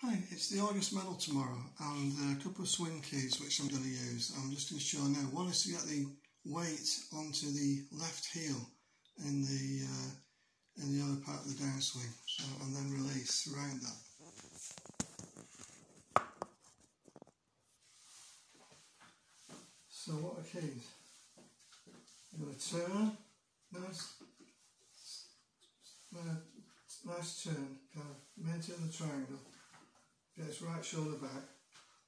Hi, it's the August medal tomorrow and a couple of swing keys which I'm going to use. I'm just going to show now. One is to get the weight onto the left heel in the uh, in the other part of the downswing so, and then release around that. So what are keys? I'm going to turn, nice, nice turn, kind of maintain the triangle get its right shoulder back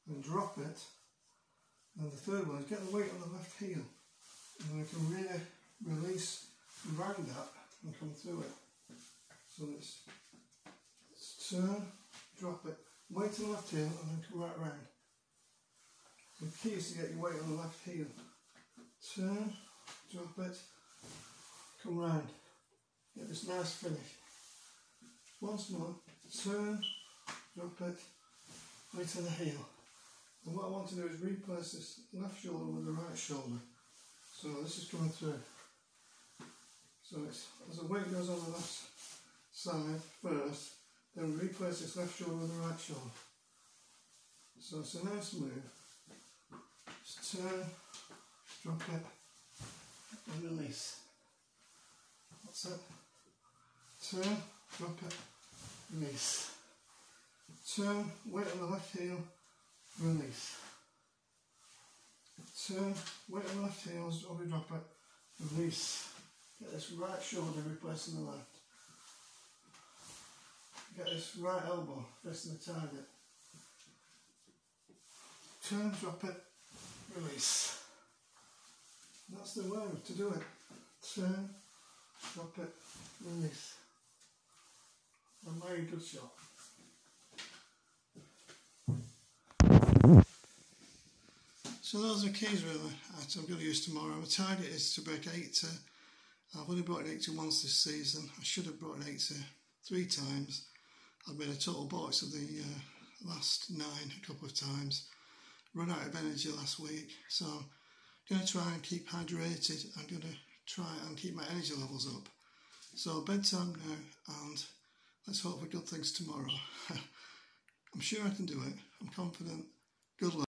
and drop it. And the third one is get the weight on the left heel. And we can really release round that and come through it. So it's turn, drop it, weight on the left heel and then come right round. The key is to get your weight on the left heel. Turn, drop it, come round. Get this nice finish. Once more, turn, drop it, right to the heel. And what I want to do is replace this left shoulder with the right shoulder. So this is coming through. So it's, as the weight goes on the left side first, then replace this left shoulder with the right shoulder. So it's a nice move. Just turn, drop it, and release. That's it. Turn, drop it, release turn, weight on the left heel, release. Turn, weight on the left heel, we drop it, release. Get this right shoulder replacing the left. Get this right elbow facing the target. Turn, drop it, release. that's the way to do it. Turn, drop it, release. A very good shot. So those are keys really that I'm going to use tomorrow. My target is to break 80. I've only brought an 80 once this season. I should have brought an 80 three times. I've made a total box of the uh, last nine a couple of times. Run out of energy last week. So I'm going to try and keep hydrated. I'm going to try and keep my energy levels up. So bedtime now and let's hope for good things tomorrow. I'm sure I can do it. I'm confident. Good luck.